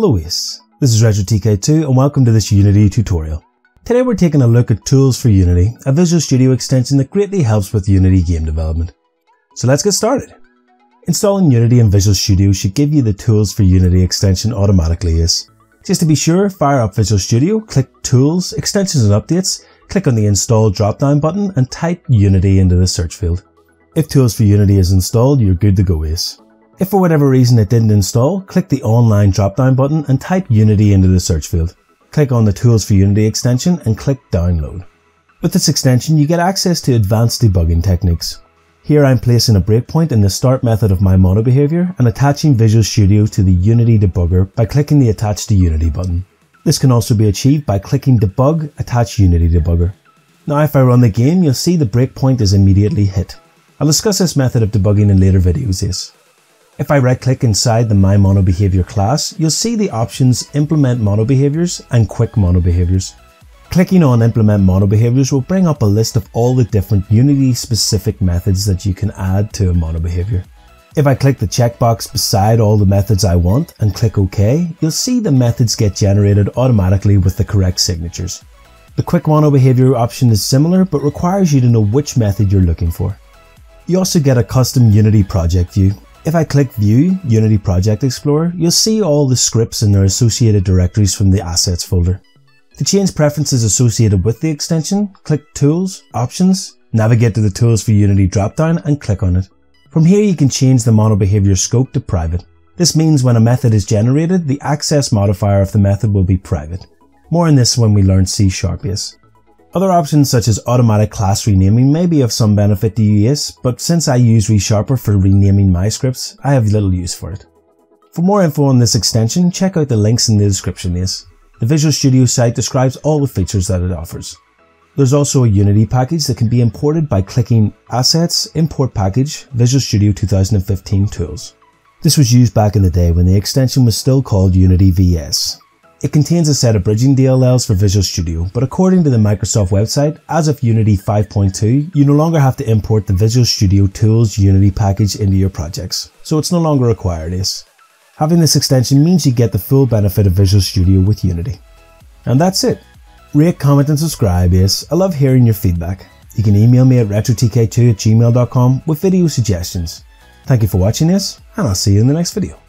Hello Ace, this is RetroTK2 and welcome to this Unity tutorial. Today we're taking a look at Tools for Unity, a Visual Studio extension that greatly helps with Unity game development. So let's get started. Installing Unity and Visual Studio should give you the Tools for Unity extension automatically Ace. Just to be sure, fire up Visual Studio, click Tools, Extensions and Updates, click on the Install drop-down button and type Unity into the search field. If Tools for Unity is installed, you're good to go Ace. If for whatever reason it didn't install, click the online drop-down button and type Unity into the search field. Click on the Tools for Unity extension and click Download. With this extension, you get access to advanced debugging techniques. Here I'm placing a breakpoint in the start method of my mono behavior and attaching Visual Studio to the Unity debugger by clicking the Attach to Unity button. This can also be achieved by clicking Debug Attach Unity Debugger. Now if I run the game, you'll see the breakpoint is immediately hit. I'll discuss this method of debugging in later videos. If I right click inside the My Mono Behavior class, you'll see the options Implement Mono Behaviors and Quick Mono Behaviors. Clicking on Implement Mono Behaviors will bring up a list of all the different Unity specific methods that you can add to a mono behavior. If I click the checkbox beside all the methods I want and click OK, you'll see the methods get generated automatically with the correct signatures. The Quick Mono Behavior option is similar but requires you to know which method you're looking for. You also get a custom Unity project view if I click View Unity Project Explorer, you'll see all the scripts and their associated directories from the Assets folder. To change preferences associated with the extension, click Tools, Options, navigate to the Tools for Unity dropdown and click on it. From here you can change the mono behavior scope to private. This means when a method is generated, the access modifier of the method will be private. More on this when we learn C Sharp. Other options such as automatic class renaming may be of some benefit to you Ace, but since I use ReSharper for renaming my scripts, I have little use for it. For more info on this extension, check out the links in the description Ace. The Visual Studio site describes all the features that it offers. There's also a Unity package that can be imported by clicking Assets, Import Package, Visual Studio 2015 Tools. This was used back in the day when the extension was still called Unity VS. It contains a set of bridging DLLs for Visual Studio, but according to the Microsoft website, as of Unity 5.2, you no longer have to import the Visual Studio Tools Unity package into your projects, so it's no longer required Ace. Having this extension means you get the full benefit of Visual Studio with Unity. And that's it. Rate, comment and subscribe Ace. I love hearing your feedback. You can email me at retrotk2 at gmail.com with video suggestions. Thank you for watching this, and I'll see you in the next video.